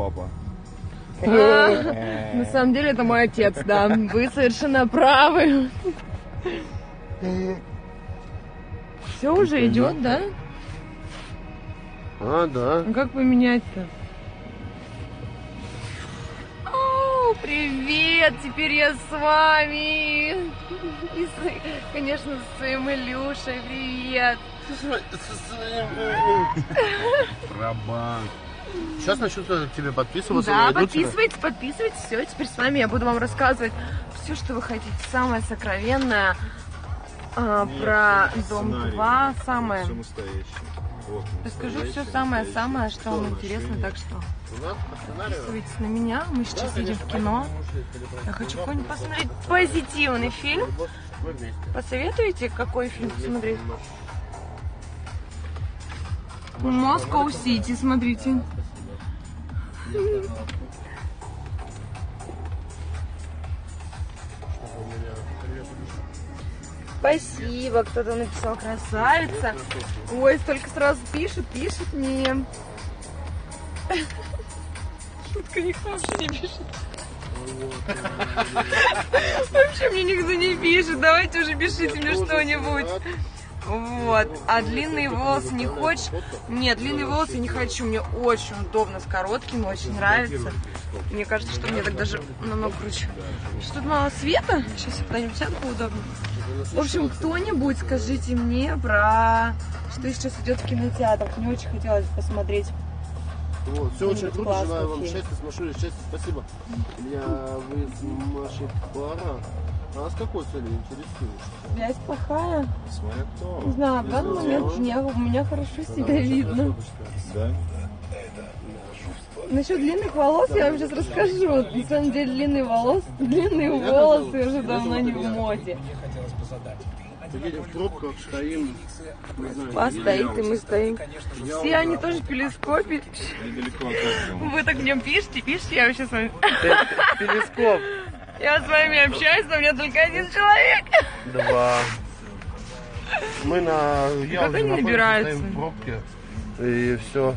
папа. На самом деле это мой отец, да. Вы совершенно правы. Все уже идет, да? А, да. А как поменять-то? О, привет! Теперь я с вами. И с- конечно, со своим Илюшей. Привет. Рабан. Сейчас начнут к тебе подписываться. Да, найдут тебя. подписывайтесь, подписывайтесь. Все, теперь с вами я буду вам рассказывать все, что вы хотите. Самое сокровенное а, про Дом 2. Самое. Все настоящее. Вот, Расскажу все самое-самое, что вам интересно. Так что подписывайтесь на меня. Мы сейчас едем в кино. Я хочу какой-нибудь посмотреть позитивный фильм. Посоветуете, какой фильм посмотреть? Москва Сити, смотрите. Спасибо, кто-то написал красавица. Ой, столько сразу пишут, пишут мне. Шутка никто вообще не пишет. Вообще мне никто не пишет. Давайте уже пишите мне что-нибудь. Вот. А длинные волосы не хочешь? Нет, длинные волосы не хочу. Мне очень удобно с короткими, очень нравится. Мне кажется, что мне так даже намного круче. Что тут мало света? Сейчас я куда-нибудь сяду поудобнее. В общем, кто-нибудь скажите мне про что сейчас идет в кинотеатрах. Мне очень хотелось посмотреть. Вот, все очень круто. Желаю вам счастья, с машиной, счастья. Спасибо. Илья, вы с Машей пара. А с какой целью интересуешься? Связь плохая. Смотря кто. Не знаю, в данный момент меня, у меня хорошо себя видно. Да? Насчет длинных волос я вам сейчас расскажу. На самом деле длинные волосы, длинные волосы уже давно не в моде. Едем в пробках, стоим. Па стоит, и мы стоим. Все они тоже в дома. Вы так мне пишете, пишите, я вообще с вами... Телескоп. Я с вами общаюсь, но у меня только один человек. Два. Мы на... Я Как уже они набираются? в пробке. И все.